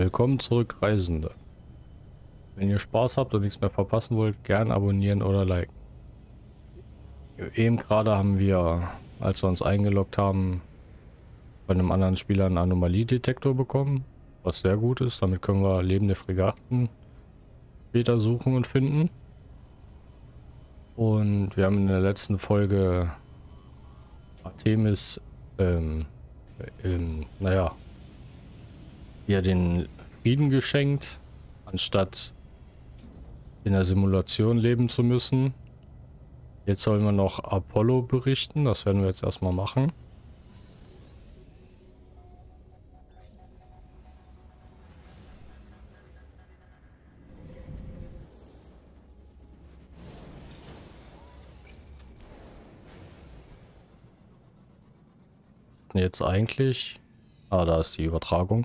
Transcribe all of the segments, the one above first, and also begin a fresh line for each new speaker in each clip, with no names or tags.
Willkommen zurück, Reisende. Wenn ihr Spaß habt und nichts mehr verpassen wollt, gern abonnieren oder liken. Eben gerade haben wir, als wir uns eingeloggt haben, bei einem anderen Spieler einen Anomaliedetektor bekommen, was sehr gut ist. Damit können wir lebende Fregatten später suchen und finden. Und wir haben in der letzten Folge Artemis, ähm, ähm, naja, ihr den Frieden geschenkt, anstatt in der Simulation leben zu müssen. Jetzt sollen wir noch Apollo berichten, das werden wir jetzt erstmal machen. Jetzt eigentlich... Ah, da ist die Übertragung.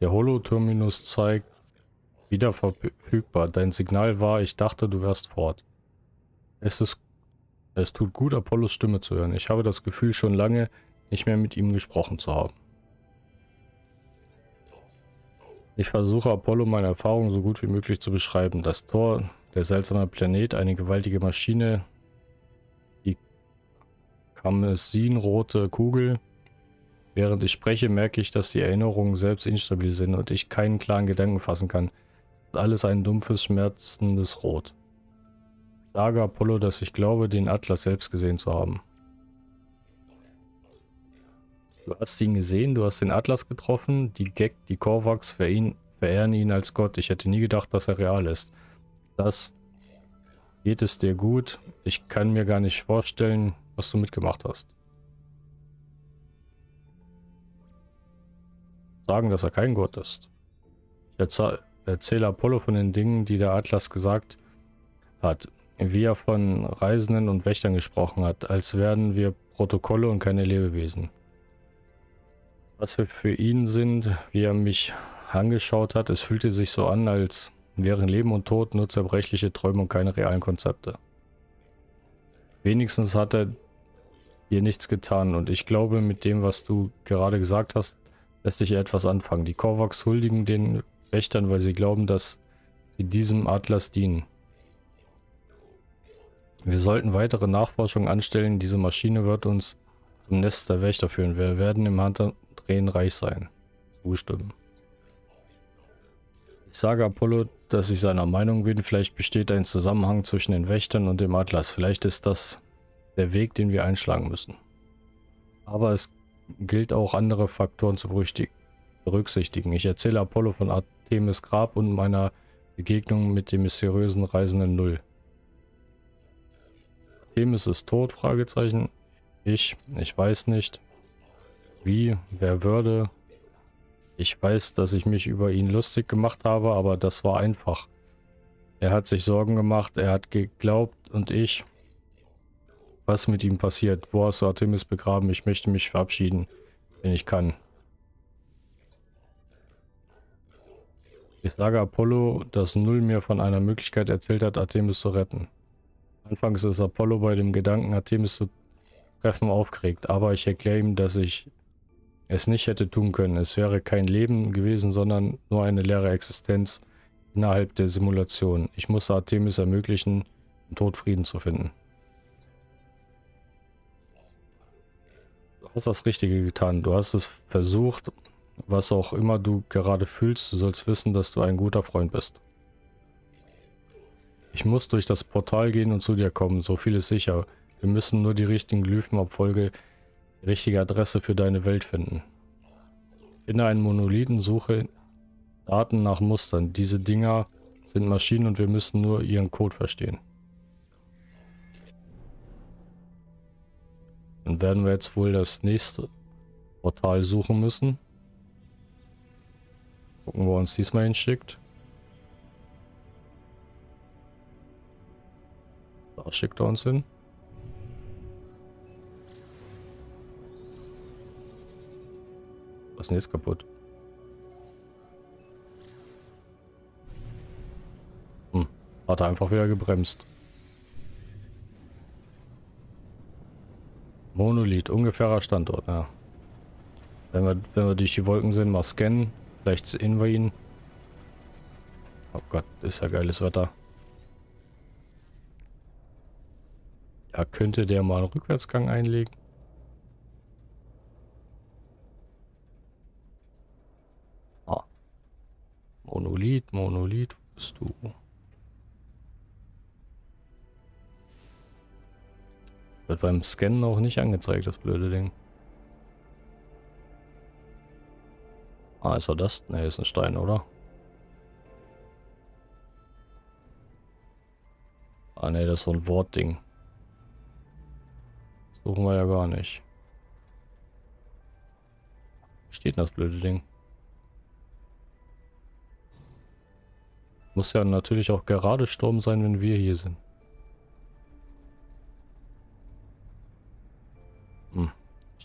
Der Holo-Terminus zeigt wieder verfügbar. Dein Signal war, ich dachte, du wärst fort. Es ist, es tut gut, Apollos Stimme zu hören. Ich habe das Gefühl, schon lange nicht mehr mit ihm gesprochen zu haben. Ich versuche Apollo meine Erfahrungen so gut wie möglich zu beschreiben. Das Tor, der seltsame Planet, eine gewaltige Maschine, die Kamessinrote Kugel, Während ich spreche, merke ich, dass die Erinnerungen selbst instabil sind und ich keinen klaren Gedanken fassen kann. Alles ein dumpfes, schmerzendes Rot. Ich sage Apollo, dass ich glaube, den Atlas selbst gesehen zu haben. Du hast ihn gesehen, du hast den Atlas getroffen, die Gek, die Korvax verehren ihn als Gott. Ich hätte nie gedacht, dass er real ist. Das geht es dir gut. Ich kann mir gar nicht vorstellen, was du mitgemacht hast. Sagen, dass er kein Gott ist. Ich erzähle Apollo von den Dingen, die der Atlas gesagt hat, wie er von Reisenden und Wächtern gesprochen hat, als wären wir Protokolle und keine Lebewesen. Was wir für ihn sind, wie er mich angeschaut hat, es fühlte sich so an, als wären Leben und Tod nur zerbrechliche Träume und keine realen Konzepte. Wenigstens hat er dir nichts getan und ich glaube, mit dem, was du gerade gesagt hast, lässt sich etwas anfangen. Die Korvax huldigen den Wächtern, weil sie glauben, dass sie diesem Atlas dienen. Wir sollten weitere Nachforschungen anstellen. Diese Maschine wird uns zum Nest der Wächter führen. Wir werden im Handdrehen reich sein. Zustimmen. Ich sage Apollo, dass ich seiner Meinung bin. Vielleicht besteht ein Zusammenhang zwischen den Wächtern und dem Atlas. Vielleicht ist das der Weg, den wir einschlagen müssen. Aber es gilt auch andere Faktoren zu berücksichtigen. Ich erzähle Apollo von Artemis Grab und meiner Begegnung mit dem mysteriösen Reisenden Null. Artemis ist tot? Fragezeichen. Ich, ich weiß nicht. Wie, wer würde? Ich weiß, dass ich mich über ihn lustig gemacht habe, aber das war einfach. Er hat sich Sorgen gemacht, er hat geglaubt und ich, was mit ihm passiert. Wo hast du Artemis begraben? Ich möchte mich verabschieden, wenn ich kann. Ich sage Apollo, dass Null mir von einer Möglichkeit erzählt hat, Artemis zu retten. Anfangs ist Apollo bei dem Gedanken, Artemis zu treffen, aufgeregt, aber ich erkläre ihm, dass ich es nicht hätte tun können. Es wäre kein Leben gewesen, sondern nur eine leere Existenz innerhalb der Simulation. Ich musste Artemis ermöglichen, im Tod Frieden zu finden. Hast das Richtige getan. Du hast es versucht, was auch immer du gerade fühlst. Du sollst wissen, dass du ein guter Freund bist. Ich muss durch das Portal gehen und zu dir kommen. So viel ist sicher. Wir müssen nur die richtigen Glyphenabfolge, die richtige Adresse für deine Welt finden. Finde einen Monolithen, suche Daten nach Mustern. Diese Dinger sind Maschinen und wir müssen nur ihren Code verstehen. Dann werden wir jetzt wohl das nächste Portal suchen müssen. Gucken, wo er uns diesmal hinschickt. Da schickt er uns hin. Was ist denn jetzt kaputt? Hm, hat er einfach wieder gebremst. Monolith, ungefährer Standort, ja. Wenn wir, wenn wir durch die Wolken sind, mal scannen. Vielleicht sehen wir ihn. Oh Gott, ist ja geiles Wetter. Ja, könnte der mal einen Rückwärtsgang einlegen? Ah. Monolith, Monolith, wo bist du? Wird beim Scannen auch nicht angezeigt, das blöde Ding. Ah, ist er das? Ne, ist ein Stein, oder? Ah, ne, das ist so ein Wortding. Suchen wir ja gar nicht. Steht denn das blöde Ding? Muss ja natürlich auch gerade Sturm sein, wenn wir hier sind.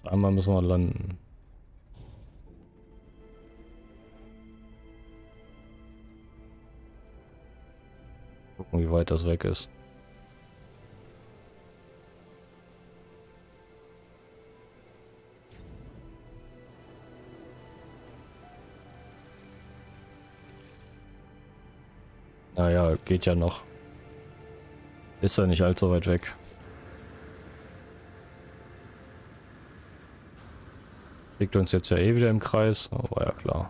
Einmal müssen wir landen. Gucken, wie weit das weg ist. Naja, geht ja noch. Ist ja nicht allzu weit weg. Liegt uns jetzt ja eh wieder im Kreis. Oh, ja klar.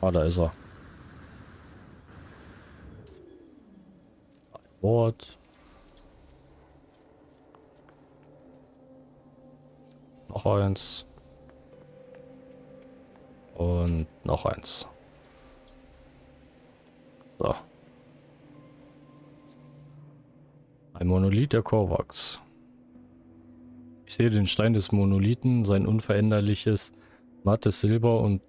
Ah, da ist er. Wort. Noch eins. Und noch eins. So. Ein Monolith der Korvax. Ich sehe den Stein des Monolithen, sein unveränderliches, mattes Silber und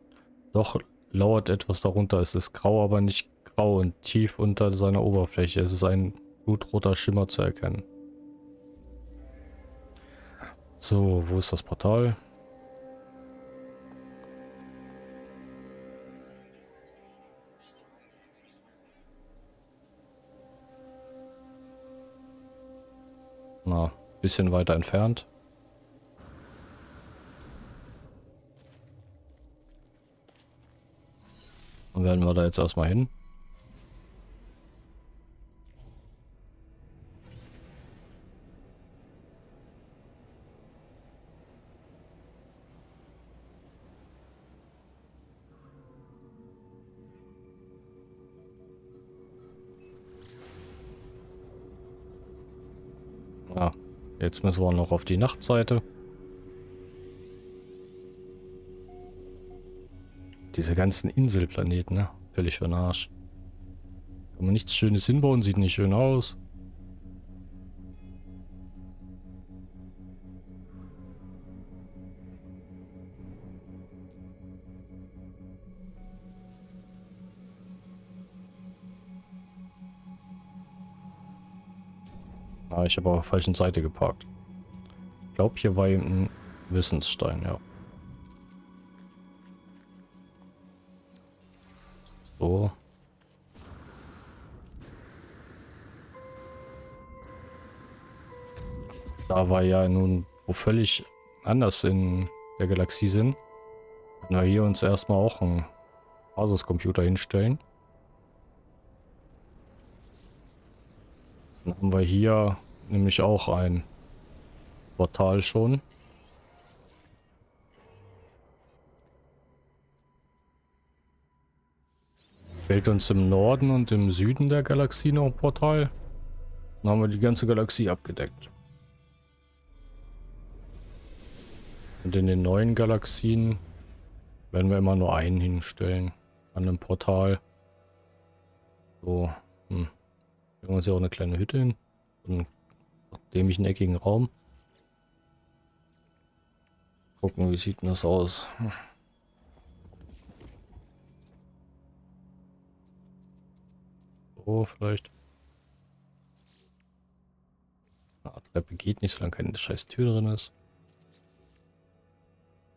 doch lauert etwas darunter. Es ist grau, aber nicht grau und tief unter seiner Oberfläche. Es ist ein blutroter Schimmer zu erkennen. So, wo ist das Portal? Bisschen weiter entfernt. Dann werden wir da jetzt erstmal hin. Jetzt müssen wir noch auf die Nachtseite. Diese ganzen Inselplaneten, ne? Völlig für den Arsch. Kann man nichts Schönes hinbauen, sieht nicht schön aus. Ah, ich habe auf der falschen Seite geparkt. Glaube, hier war ein Wissensstein, ja. So. Da war ja nun wo völlig anders in der Galaxie sind. Na hier uns erstmal auch einen Basiscomputer hinstellen. Dann haben wir hier nämlich auch ein Portal schon. Fällt uns im Norden und im Süden der Galaxie noch ein Portal. Dann haben wir die ganze Galaxie abgedeckt. Und in den neuen Galaxien werden wir immer nur einen hinstellen an einem Portal. So, hm. Wir uns ja auch eine kleine Hütte hin. Einen dämlichen eckigen Raum. Gucken, wie sieht denn das aus? So, vielleicht. Na, Treppe geht nicht, solange keine scheiß Tür drin ist.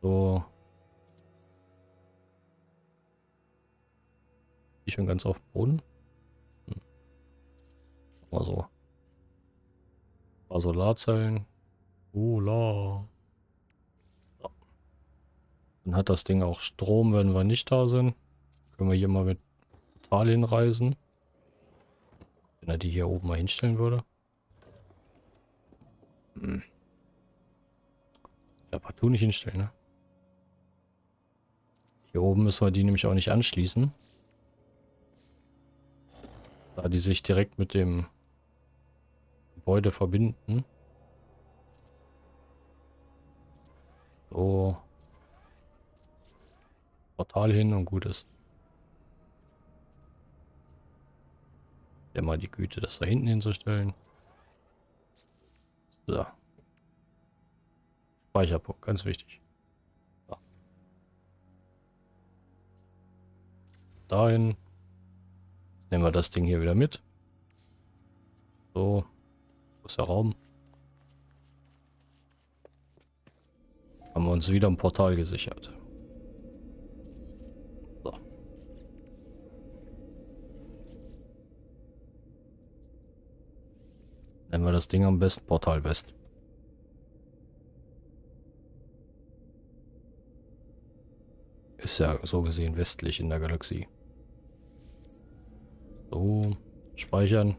So. Die schon ganz auf dem Boden. Hm. Mal so. Ein paar Solarzellen. Solar. Dann hat das Ding auch Strom, wenn wir nicht da sind. Können wir hier mal mit Portal hinreisen. Wenn er die hier oben mal hinstellen würde. Hm. Ja, partout nicht hinstellen, ne? Hier oben müssen wir die nämlich auch nicht anschließen. Da die sich direkt mit dem Gebäude verbinden. So. Portal hin und gut ist. Ja, mal die Güte, das da hinten hinzustellen. So. Speicherpunkt, ganz wichtig. So. Dahin. Jetzt nehmen wir das Ding hier wieder mit. So. Wo ist der Raum? Haben wir uns wieder ein Portal gesichert. Nennen wir das Ding am besten Portal West. Ist ja so gesehen westlich in der Galaxie. So, speichern.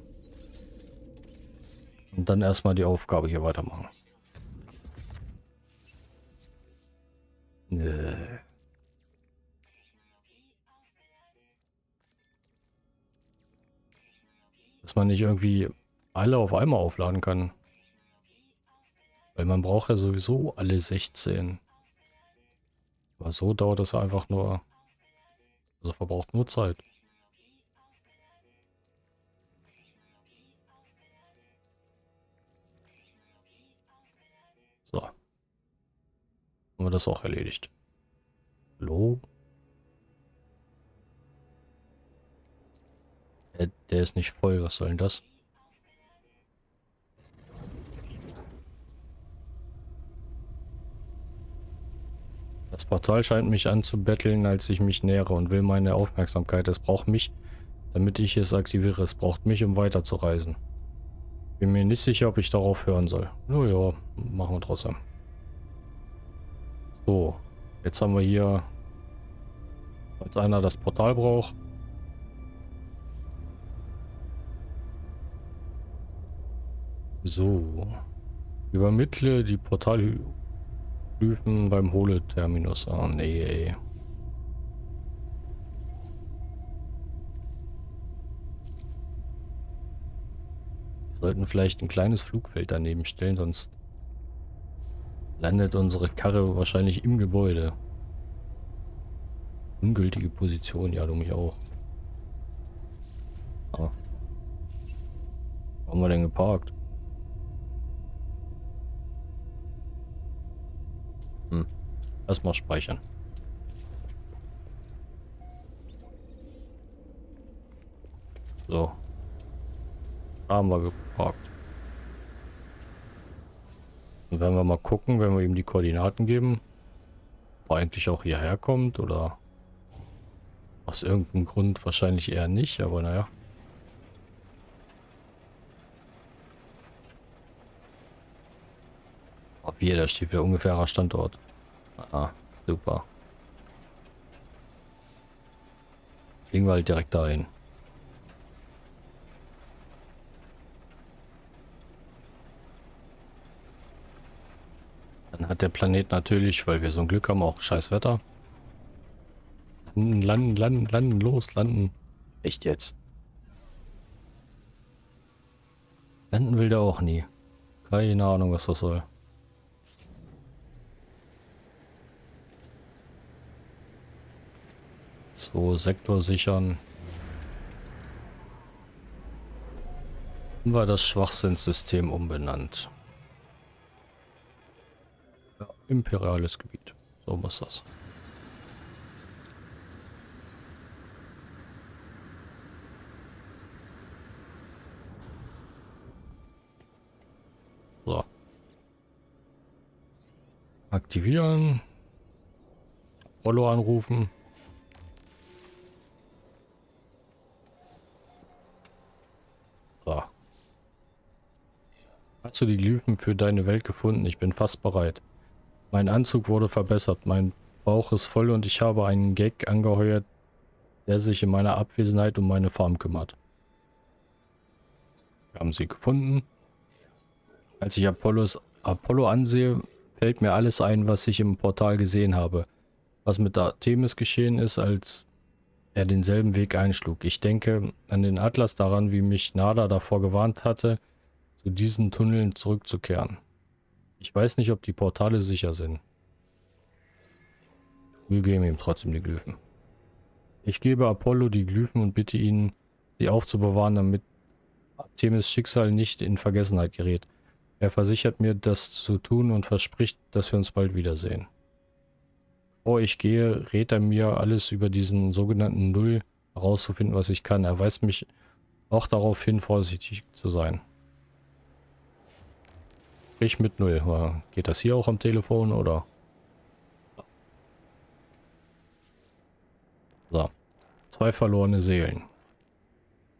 Und dann erstmal die Aufgabe hier weitermachen. Nö. Dass man nicht irgendwie alle auf einmal aufladen kann. Weil man braucht ja sowieso alle 16. Aber so dauert es einfach nur... Also verbraucht nur Zeit. So. Haben wir das auch erledigt. Hallo? Der, der ist nicht voll, was soll denn das? Das Portal scheint mich anzubetteln, als ich mich nähere und will meine Aufmerksamkeit. Es braucht mich, damit ich es aktiviere. Es braucht mich, um weiterzureisen. Bin mir nicht sicher, ob ich darauf hören soll. Naja, machen wir trotzdem. So, jetzt haben wir hier, falls einer das Portal braucht. So, übermittle die Portal Prüfen beim Hole-Terminus. Oh nee, ey. Wir sollten vielleicht ein kleines Flugfeld daneben stellen, sonst landet unsere Karre wahrscheinlich im Gebäude. Ungültige Position, ja, du mich auch. Ah. Wo haben wir denn geparkt? Erstmal speichern. So. Haben wir geparkt. Dann werden wir mal gucken, wenn wir ihm die Koordinaten geben, ob er eigentlich auch hierher kommt oder aus irgendeinem Grund wahrscheinlich eher nicht, aber naja. Oh, wie, da steht wieder ungefährer Standort. Ah, super. Fliegen wir halt direkt dahin. Dann hat der Planet natürlich, weil wir so ein Glück haben, auch scheiß Wetter. Landen, landen, landen, los, landen. Echt jetzt? Landen will der auch nie. Keine Ahnung, was das soll. So, Sektor sichern. Wir das Schwachsinnssystem umbenannt. Ja, imperiales Gebiet. So muss das. So. Aktivieren. Rollo anrufen. Hast du die Glyphen für deine Welt gefunden? Ich bin fast bereit. Mein Anzug wurde verbessert, mein Bauch ist voll und ich habe einen Gag angeheuert, der sich in meiner Abwesenheit um meine Farm kümmert. Wir haben sie gefunden. Als ich Apollos, Apollo ansehe, fällt mir alles ein, was ich im Portal gesehen habe. Was mit Artemis geschehen ist, als er denselben Weg einschlug. Ich denke an den Atlas daran, wie mich Nada davor gewarnt hatte, zu diesen Tunneln zurückzukehren. Ich weiß nicht, ob die Portale sicher sind. Wir geben ihm trotzdem die Glyphen. Ich gebe Apollo die Glyphen und bitte ihn, sie aufzubewahren, damit Artemis Schicksal nicht in Vergessenheit gerät. Er versichert mir, das zu tun und verspricht, dass wir uns bald wiedersehen. Bevor ich gehe, rät er mir alles über diesen sogenannten Null herauszufinden, was ich kann. Er weist mich auch darauf hin, vorsichtig zu sein. Ich mit Null. Geht das hier auch am Telefon oder? So. Zwei verlorene Seelen.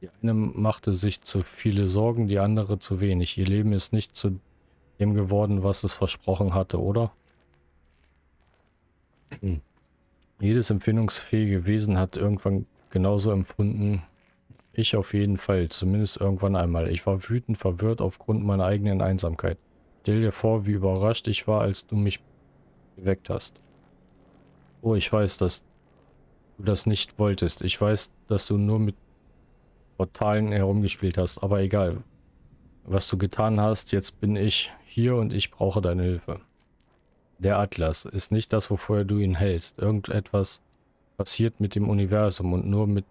Die eine machte sich zu viele Sorgen, die andere zu wenig. Ihr Leben ist nicht zu dem geworden, was es versprochen hatte, oder? Hm. Jedes empfindungsfähige Wesen hat irgendwann genauso empfunden. Ich auf jeden Fall, zumindest irgendwann einmal. Ich war wütend, verwirrt aufgrund meiner eigenen Einsamkeit. Stell dir vor, wie überrascht ich war, als du mich geweckt hast. Oh, ich weiß, dass du das nicht wolltest. Ich weiß, dass du nur mit Portalen herumgespielt hast, aber egal. Was du getan hast, jetzt bin ich hier und ich brauche deine Hilfe. Der Atlas ist nicht das, wovor du ihn hältst. Irgendetwas passiert mit dem Universum und nur mit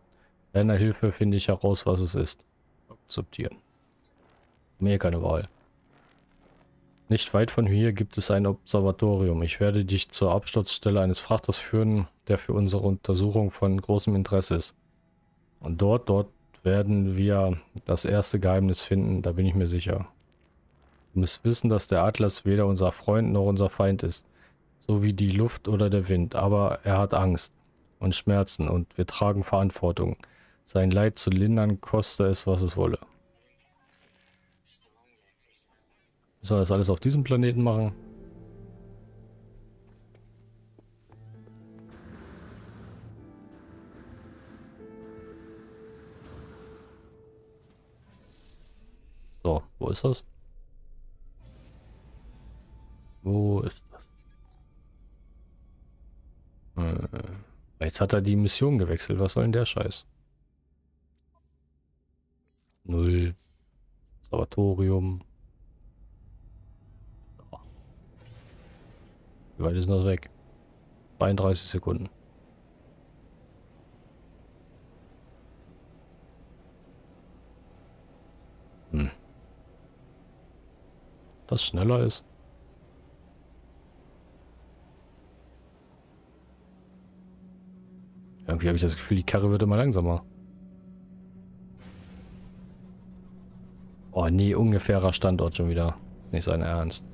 deiner Hilfe finde ich heraus, was es ist. Akzeptieren. Mir keine Wahl. Nicht weit von hier gibt es ein Observatorium. Ich werde dich zur Absturzstelle eines Frachters führen, der für unsere Untersuchung von großem Interesse ist. Und dort, dort werden wir das erste Geheimnis finden, da bin ich mir sicher. Du musst wissen, dass der Atlas weder unser Freund noch unser Feind ist, so wie die Luft oder der Wind, aber er hat Angst und Schmerzen und wir tragen Verantwortung. Sein Leid zu lindern, koste es, was es wolle. Wir das alles auf diesem Planeten machen? So, wo ist das? Wo ist das? Äh, jetzt hat er die Mission gewechselt. Was soll denn der Scheiß? Null. Observatorium. Wie weit ist das weg? 32 Sekunden. Hm. Das schneller ist. Irgendwie habe ich das Gefühl, die Karre wird immer langsamer. Oh nee, ungefährer Standort schon wieder. Nicht sein Ernst.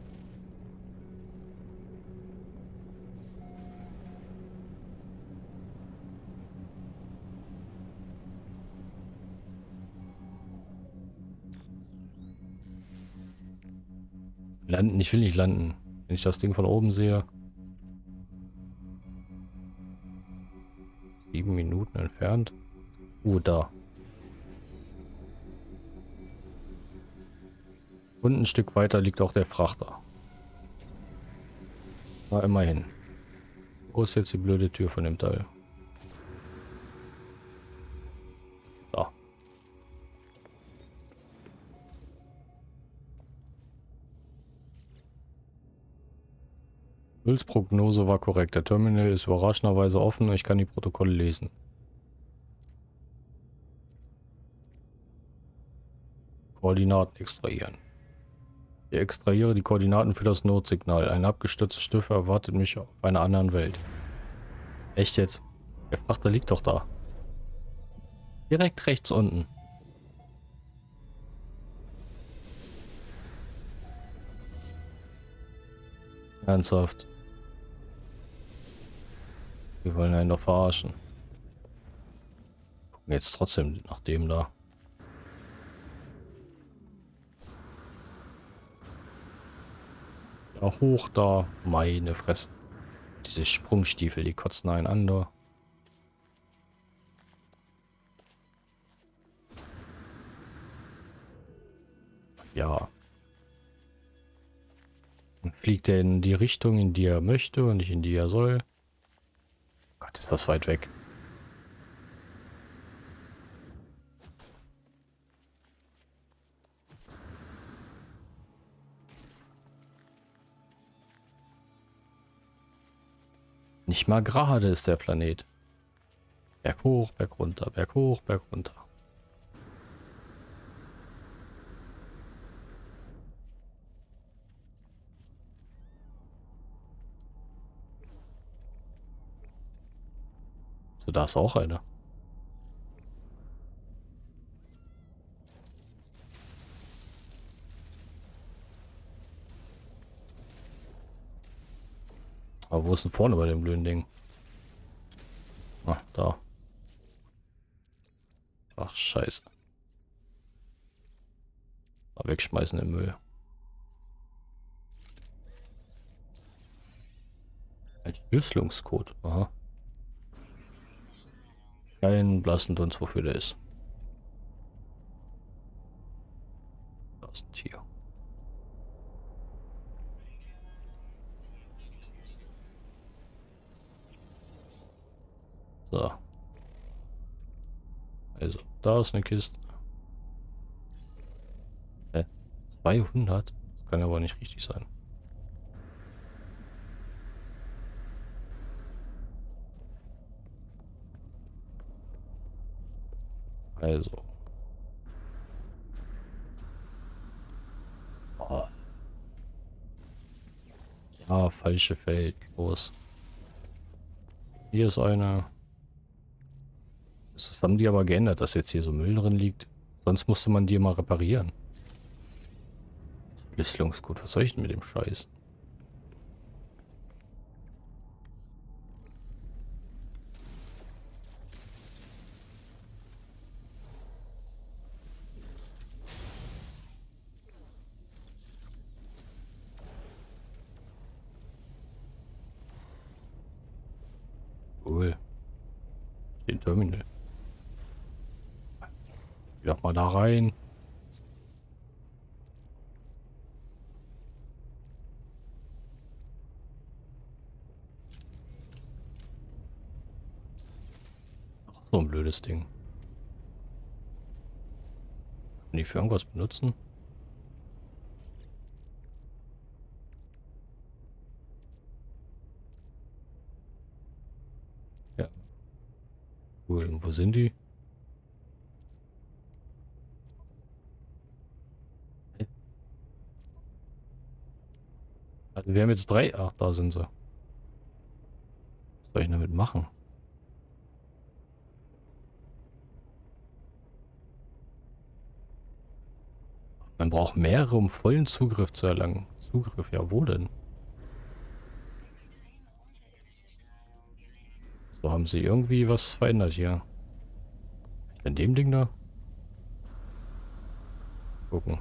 Landen, ich will nicht landen. Wenn ich das Ding von oben sehe. Sieben Minuten entfernt. Uh, da. Und ein Stück weiter liegt auch der Frachter. Na, immerhin. Wo ist jetzt die blöde Tür von dem Teil? Nulls Prognose war korrekt. Der Terminal ist überraschenderweise offen und ich kann die Protokolle lesen. Koordinaten extrahieren. Ich extrahiere die Koordinaten für das Notsignal. Ein abgestürztes Schiff erwartet mich auf einer anderen Welt. Echt jetzt? Der Frachter liegt doch da. Direkt rechts unten. Ernsthaft. Wir wollen einen doch verarschen. Gucken jetzt trotzdem nach dem da. Da hoch da. Meine Fresse. Diese Sprungstiefel, die kotzen einander. Ja. Dann fliegt er in die Richtung, in die er möchte und nicht in die er soll. Gott, ist das weit weg. Nicht mal gerade ist der Planet. Berg hoch, Berg runter, Berg hoch, Berg runter. So, da ist auch eine. Aber wo ist denn vorne bei dem blöden Ding? Ah, da. Ach, scheiße. Mal wegschmeißen den Müll. Ein Schlüsselungscode. Aha. Kein blassen Dunst, wofür der ist. Das ist Tier. So. Also, da ist eine Kiste. Hä? 200? Das kann aber nicht richtig sein. Also. Oh. Ja, falsche Feld. Los. Hier ist eine. Das haben die aber geändert, dass jetzt hier so Müll drin liegt. Sonst musste man die mal reparieren. Verschlüsselungscode. Was soll ich denn mit dem Scheiß? Da rein. Ach, so ein blödes Ding. Kann die für irgendwas benutzen? Ja. Cool. Und wo sind die? Also wir haben jetzt drei. Ach, da sind sie. Was soll ich damit machen? Man braucht mehrere, um vollen Zugriff zu erlangen. Zugriff, ja, wo denn? So haben sie irgendwie was verändert hier. In dem Ding da? Gucken.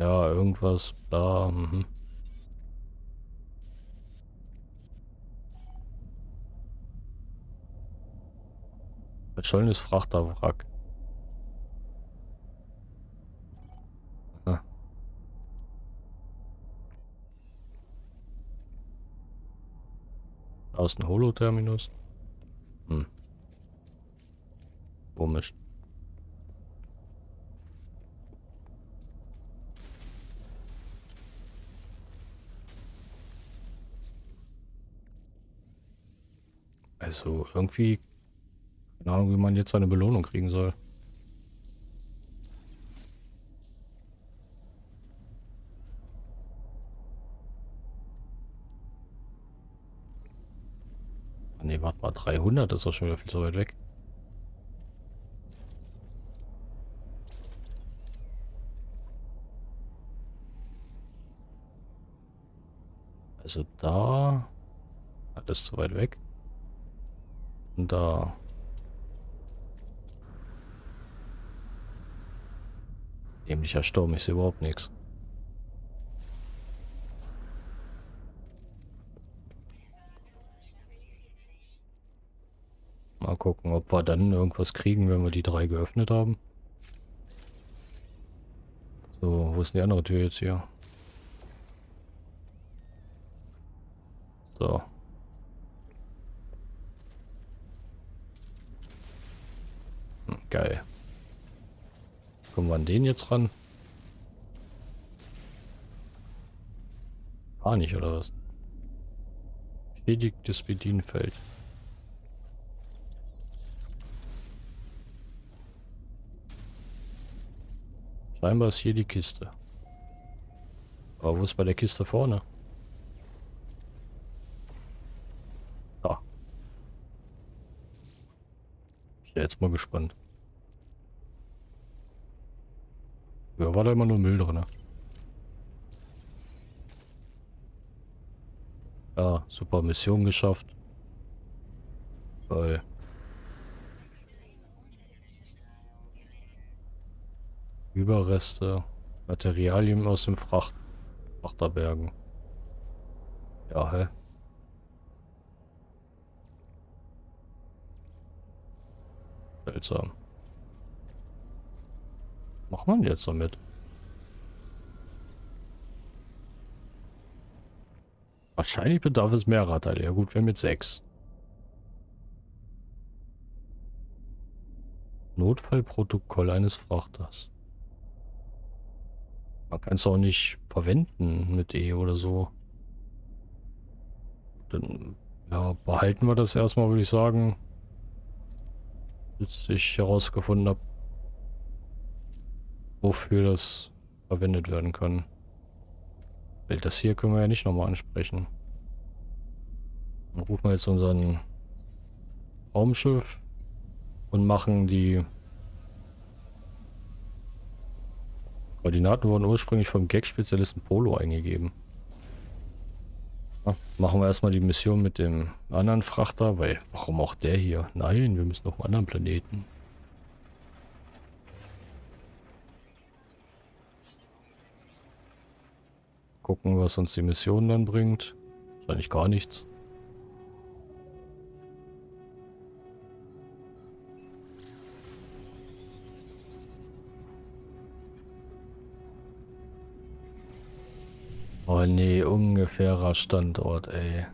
Ja, irgendwas, bla, mhm. Verschollenes Frachterwrack. Da ist ein Holo-Terminus. Hm. Komisch. Also irgendwie, keine Ahnung, wie man jetzt eine Belohnung kriegen soll. Ne, warte mal, 300 ist doch schon wieder viel zu weit weg. Also da, alles zu weit weg. Da. Dämlicher Sturm, sehe überhaupt nichts. Mal gucken, ob wir dann irgendwas kriegen, wenn wir die drei geöffnet haben. So, wo ist die andere Tür jetzt hier? So. Geil. Kommen wir an den jetzt ran? Gar nicht, oder was? Schädigtes Bedienfeld. Scheinbar ist hier die Kiste. Aber wo ist bei der Kiste vorne? Ich bin jetzt mal gespannt. Ja, war da immer nur Müll drin. Ne? Ja, super Mission geschafft. Geil. Überreste, Materialien aus dem Fracht Frachterbergen. Ja, hä? Seltsam. Was macht man jetzt damit? Wahrscheinlich bedarf es mehr Radteile. Ja gut, wir haben jetzt sechs. Notfallprotokoll eines Frachters. Man kann es auch nicht verwenden mit E oder so. Dann ja, behalten wir das erstmal, würde ich sagen. Bis ich herausgefunden habe, wofür das verwendet werden kann. Weil das hier können wir ja nicht nochmal ansprechen. Dann rufen wir jetzt unseren Raumschiff und machen die Koordinaten wurden ursprünglich vom Gag-Spezialisten Polo eingegeben. Machen wir erstmal die Mission mit dem anderen Frachter, weil warum auch der hier? Nein, wir müssen auf einen anderen Planeten. Gucken, was uns die Mission dann bringt. Wahrscheinlich gar nichts. Oh nee, ungefährer Standort, ey.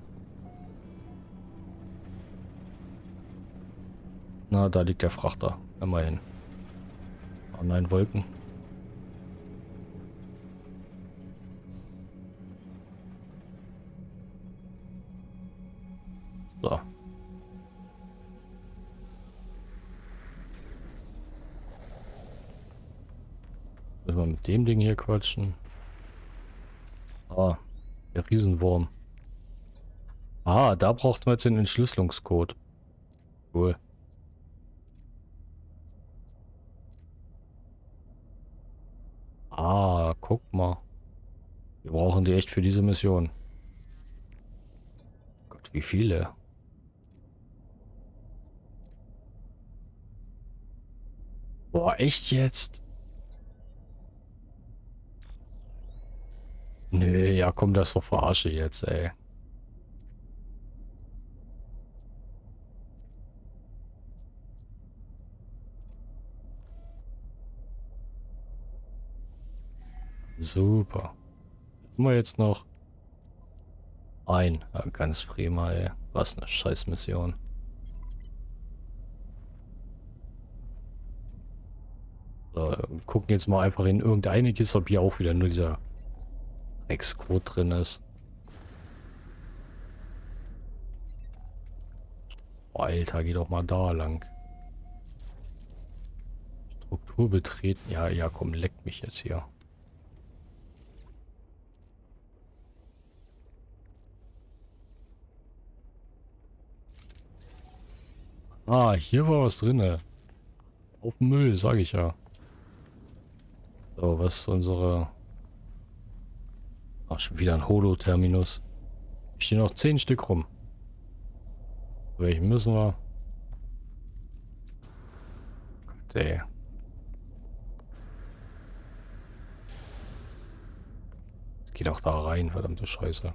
Na, da liegt der Frachter. Immerhin. Oh nein, Wolken. So. Müssen wir mit dem Ding hier quatschen? Ah, der Riesenwurm. Ah, da braucht man jetzt den Entschlüsselungscode. Cool. Ah, guck mal. Wir brauchen die echt für diese Mission. Gott, wie viele? Boah, echt jetzt? Nö, ja komm, das ist doch verarsche jetzt, ey. Super. Haben wir jetzt noch ein. Ja, ganz prima, ey. Was eine Scheißmission. So, gucken jetzt mal einfach in irgendeine Kiste, ob hier auch wieder nur dieser Ex-Code drin ist. Alter, geh doch mal da lang. Struktur betreten. Ja, ja, komm, leck mich jetzt hier. Ah, hier war was drin. Auf Müll, sage ich ja. So, was ist unsere Ach, schon wieder ein Holo-Terminus. Stehen noch zehn Stück rum. Welchen müssen wir? Gott, ey. Geht auch da rein, verdammte Scheiße.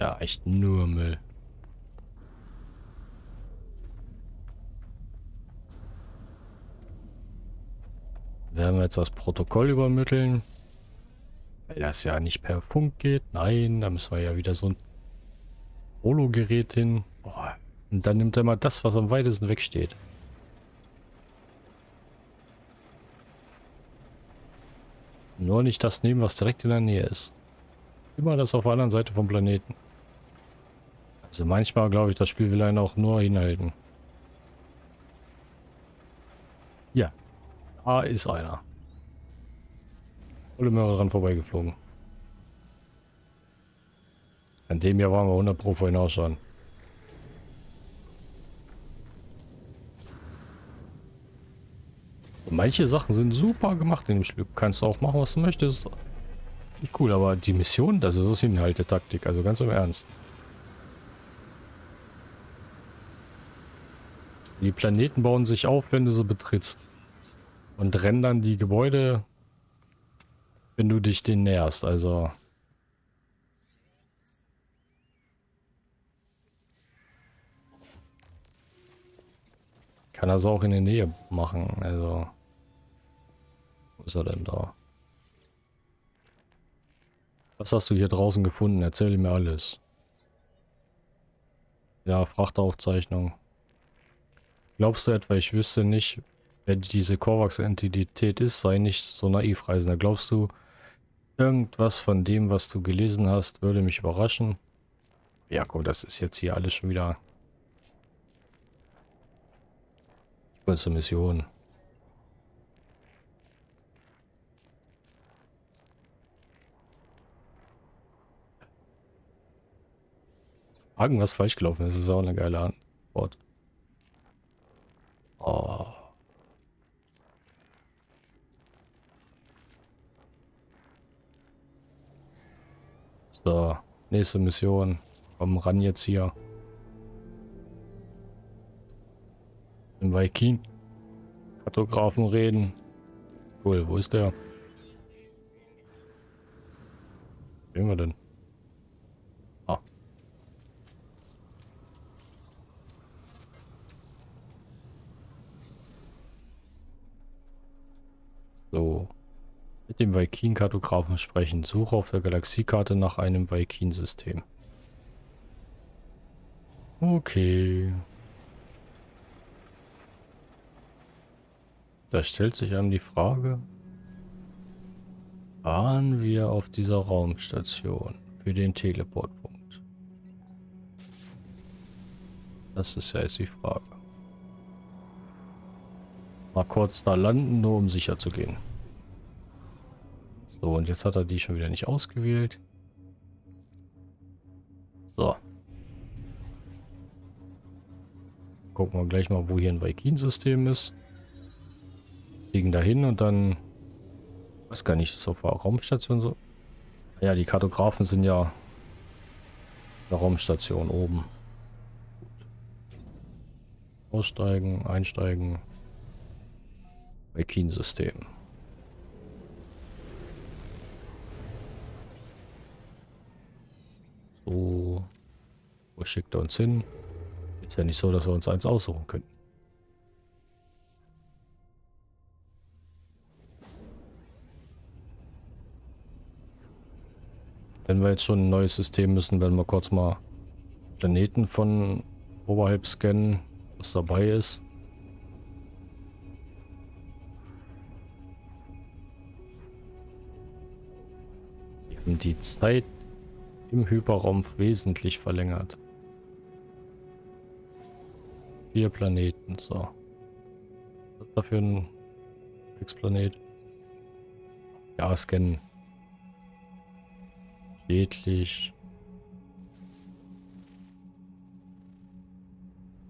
Ja, echt nur Müll. Werden wir jetzt das Protokoll übermitteln? Weil das ja nicht per Funk geht. Nein, da müssen wir ja wieder so ein Holo-Gerät hin. Boah. Und dann nimmt er mal das, was am weitesten wegsteht. Nur nicht das nehmen, was direkt in der Nähe ist. Immer das auf der anderen Seite vom Planeten. Also manchmal glaube ich, das Spiel will einen auch nur hinhalten. Ja. Da ist einer. Volle Möhre dran vorbeigeflogen. An dem hier waren wir 100 Pro vorhin auch schon. manche Sachen sind super gemacht in dem Spiel. Kannst du auch machen, was du möchtest. Cool, aber die Mission, das ist so Hinhalte-Taktik, also ganz im Ernst. Die Planeten bauen sich auf, wenn du sie betrittst. Und rendern die Gebäude, wenn du dich denen näherst. Also... Kann das auch in der Nähe machen, also... Wo ist er denn da? Was hast du hier draußen gefunden? Erzähl mir alles. Ja, Frachtaufzeichnung. Glaubst du etwa, ich wüsste nicht, wer diese Korvax-Entität ist? Sei nicht so naiv, Reisender. Glaubst du, irgendwas von dem, was du gelesen hast, würde mich überraschen? Ja, komm, das ist jetzt hier alles schon wieder... Zur Mission. Fragen, was falsch gelaufen ist, ist auch eine geile Antwort. Oh. So, nächste Mission. Komm ran jetzt hier. Im Vaikin. Kartografen reden. Cool, wo ist der? Sehen wir denn? So. Mit dem Vaikin-Kartografen sprechen. Suche auf der Galaxiekarte nach einem Vaikin-System. Okay. Da stellt sich einem die Frage. Waren wir auf dieser Raumstation für den Teleportpunkt? Das ist ja jetzt die Frage. Mal kurz da landen, nur um sicher zu gehen. So, und jetzt hat er die schon wieder nicht ausgewählt. So. Gucken wir gleich mal, wo hier ein Vaikin-System ist. Fliegen dahin und dann... Weiß gar nicht, ist auf der Raumstation so. Ja, die Kartografen sind ja... Der Raumstation oben. Aussteigen, einsteigen. Vaikin-System. So. Wo schickt er uns hin? Ist ja nicht so, dass wir uns eins aussuchen können. Wenn wir jetzt schon ein neues System müssen, werden wir kurz mal Planeten von oberhalb scannen, was dabei ist. die Zeit im Hyperraum wesentlich verlängert. Vier Planeten, so. Was ist dafür ein Explanet? Ja, scannen. Schädlich.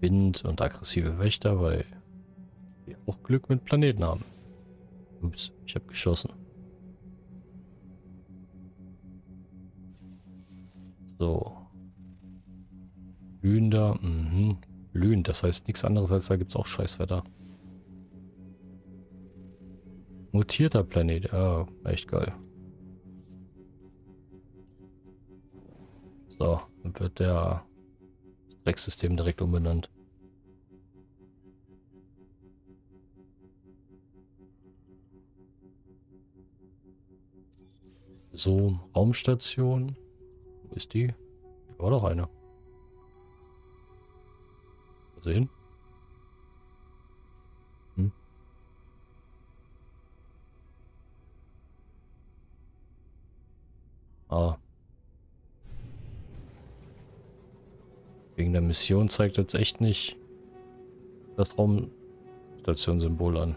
Wind und aggressive Wächter, weil wir auch Glück mit Planeten haben. Ups, ich habe geschossen. So. Glühender, mhm. Glühend, das heißt nichts anderes als da gibt es auch Scheißwetter. Mutierter Planet, ja, echt geil. So, dann wird der Drecksystem direkt umbenannt. So, Raumstation. Ist die? Die war doch eine. Mal sehen. Hm. Ah. Wegen der Mission zeigt jetzt echt nicht das Raumstation-Symbol an.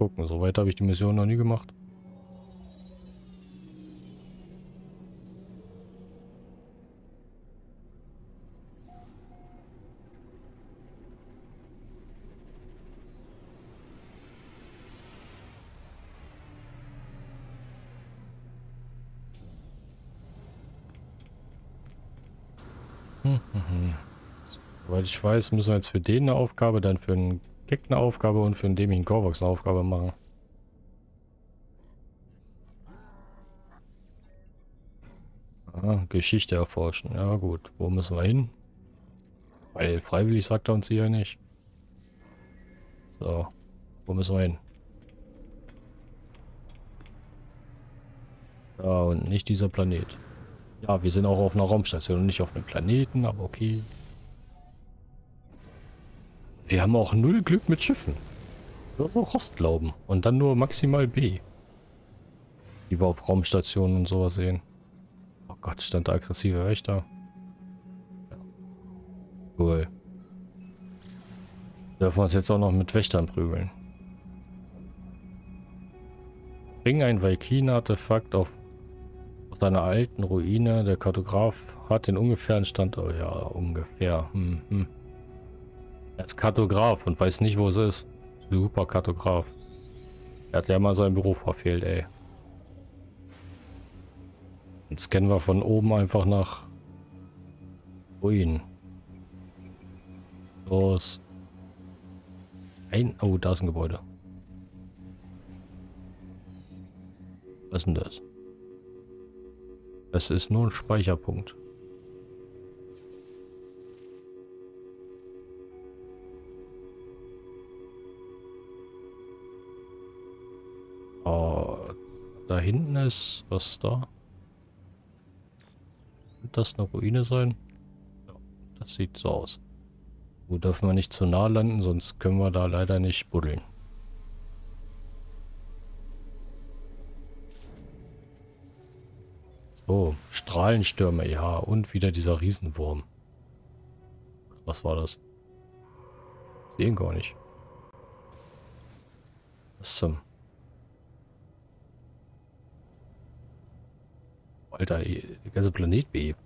Gucken, so weit habe ich die Mission noch nie gemacht. Soweit ich weiß, müssen wir jetzt für den eine Aufgabe, dann für einen Gag eine Aufgabe und für einen dämlichen Korvax eine Aufgabe machen. Ah, Geschichte erforschen. Ja gut, wo müssen wir hin? Weil freiwillig sagt er uns hier nicht. So, wo müssen wir hin? Ja, und nicht dieser Planet. Ja, wir sind auch auf einer Raumstation und nicht auf einem Planeten, aber okay. Wir haben auch null Glück mit Schiffen. Nur so Rostglauben. Und dann nur maximal B. Die wir auf Raumstationen und sowas sehen. Oh Gott, stand da aggressive Wächter. Ja. Cool. Dürfen wir uns jetzt auch noch mit Wächtern prügeln. Bring ein Valkyrie-Artefakt auf aus einer alten Ruine. Der Kartograf hat den ungefähren Standort. Ja, ungefähr. Hm, hm. Er ist Kartograf und weiß nicht, wo es ist. Super Kartograf. Er hat ja mal sein Büro verfehlt, ey. Jetzt scannen wir von oben einfach nach Ruinen. Los. Ein. Oh, da ist ein Gebäude. Was ist denn das? Das ist nur ein Speicherpunkt. Da hinten ist was da? Könnte das eine Ruine sein? Ja, das sieht so aus. Wo dürfen wir nicht zu nah landen, sonst können wir da leider nicht buddeln. So, Strahlenstürme, ja, und wieder dieser Riesenwurm. Was war das? Sehen gar nicht. Was zum... Alter, der ganze Planet bebt.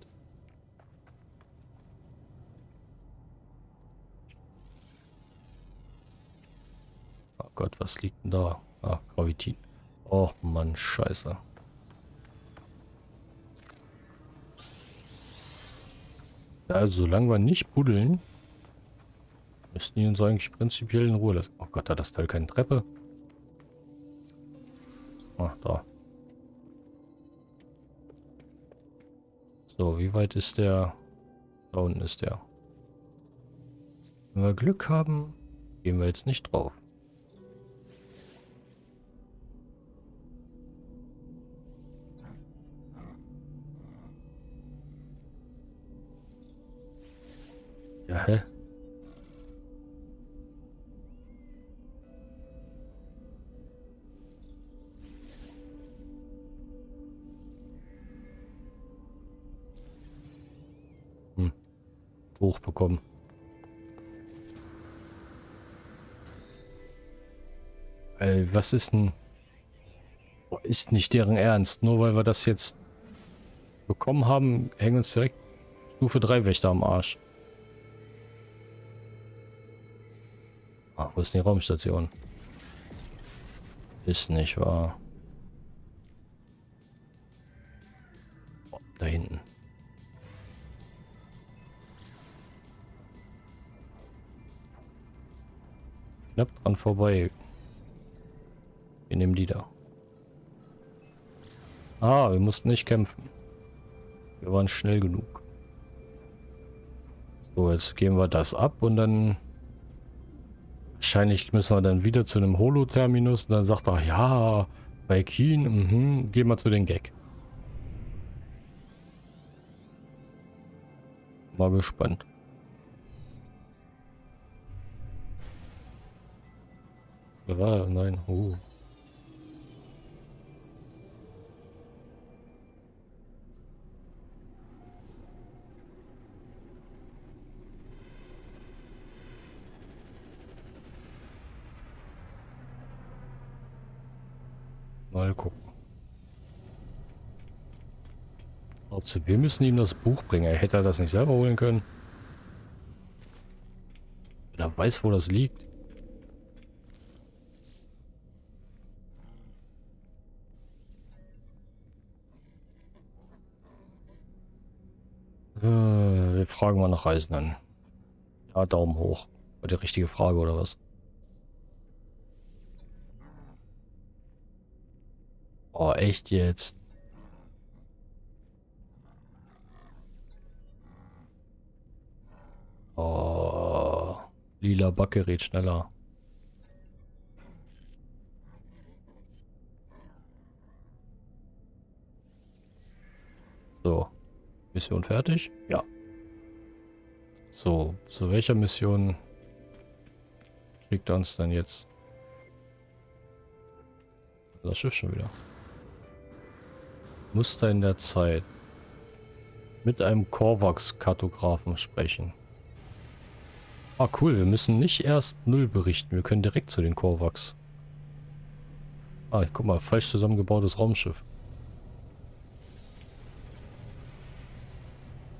Oh Gott, was liegt denn da? Ah, Gravitin. Oh Mann, scheiße. Also, solange wir nicht buddeln, müssten die uns eigentlich prinzipiell in Ruhe lassen. Oh Gott, hat das Teil keine Treppe? Ah, da. So, wie weit ist der? Da unten ist der. Wenn wir Glück haben, gehen wir jetzt nicht drauf. Ja, hä? Hochbekommen. Weil, was ist denn... Ist nicht deren Ernst. Nur weil wir das jetzt bekommen haben, hängen uns direkt Stufe 3 Wächter am Arsch. Ah, wo ist denn die Raumstation? Ist nicht wahr. Oh, da hinten. Knapp dran vorbei. Wir nehmen die da. Ah, wir mussten nicht kämpfen. Wir waren schnell genug. So, jetzt geben wir das ab und dann... Wahrscheinlich müssen wir dann wieder zu einem Holo-Terminus und dann sagt er, ja, bei Keen, mhm, gehen wir zu den Gag. Mal gespannt. Ja, nein, oh. Mal gucken. Also wir müssen ihm das Buch bringen. Er hätte das nicht selber holen können. Er weiß, wo das liegt. Wir fragen mal nach Reisenden. Ja, Daumen hoch. War die richtige Frage oder was? Oh, echt jetzt? Oh, lila Backgerät schneller. So. Mission fertig? Ja. So, zu welcher Mission schickt er uns dann jetzt? Das Schiff schon wieder. Muster in der Zeit. Mit einem Korvax-Kartografen sprechen. Ah, cool. Wir müssen nicht erst Null berichten. Wir können direkt zu den Korvax. Ah, guck mal. Falsch zusammengebautes Raumschiff.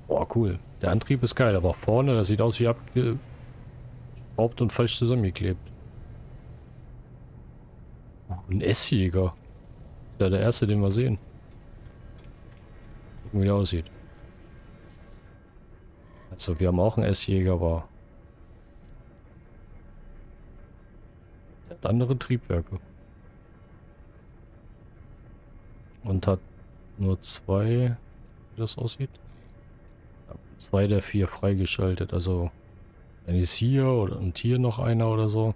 Boah, cool. Der Antrieb ist geil, aber vorne, das sieht aus wie abgeschraubt und falsch zusammengeklebt. Ein S-Jäger. Ja, der erste, den wir sehen. Gucken, wie der aussieht. Also, wir haben auch einen S-Jäger, aber... Der hat andere Triebwerke. Und hat nur zwei, wie das aussieht. Zwei der vier freigeschaltet, also... Dann ist hier oder, und hier noch einer oder so.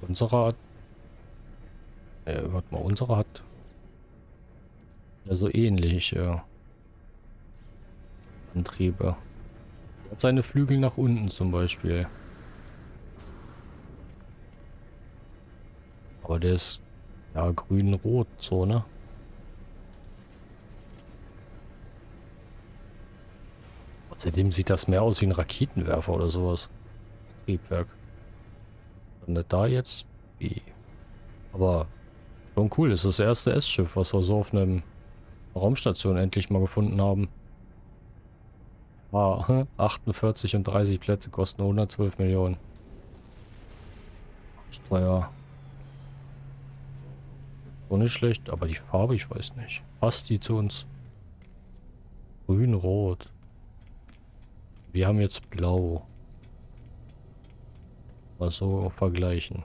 Unserer hat äh, warte mal, unsere hat ja so ähnliche Antriebe. Er hat seine Flügel nach unten zum Beispiel. Aber der ist ja grün-rot so, ne? Außerdem sieht das mehr aus wie ein Raketenwerfer oder sowas. Triebwerk. Und da jetzt? Wie? Aber Schon cool, das ist das erste S-Schiff, was wir so auf einem Raumstation endlich mal gefunden haben. Ah, 48 und 30 Plätze kosten 112 Millionen. Steuer. So nicht schlecht, aber die Farbe, ich weiß nicht. Passt die zu uns? Grün-Rot. Wir haben jetzt Blau. Mal so vergleichen.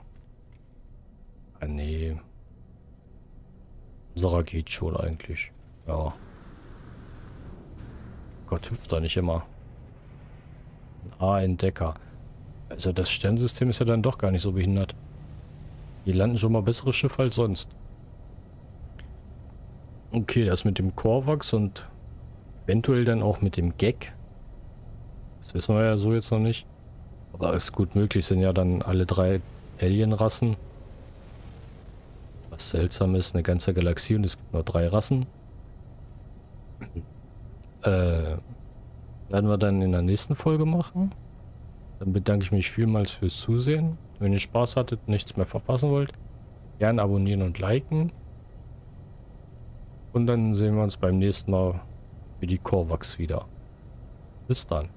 Ah, nee. Unserer geht schon eigentlich. Ja. Gott, hüpft da nicht immer. A-Entdecker. Also das Sternsystem ist ja dann doch gar nicht so behindert. Hier landen schon mal bessere Schiffe als sonst. Okay, das mit dem Korvax und eventuell dann auch mit dem Gag. Das wissen wir ja so jetzt noch nicht. Aber ist gut möglich, sind ja dann alle drei Alienrassen. Was seltsam ist, eine ganze Galaxie und es gibt nur drei Rassen. Äh, werden wir dann in der nächsten Folge machen. Dann bedanke ich mich vielmals fürs Zusehen. Wenn ihr Spaß hattet, nichts mehr verpassen wollt, gerne abonnieren und liken. Und dann sehen wir uns beim nächsten Mal für die Korvax wieder. Bis dann.